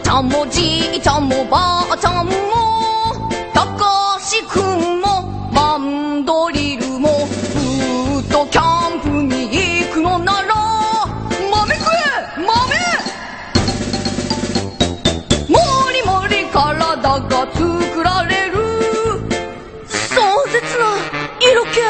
ちゃんもじいちゃんもばあちゃんもたかしくんもマンドリルもずっとキャンプに行くのなら豆食え豆。もりもり体が作られる。壮絶な色気。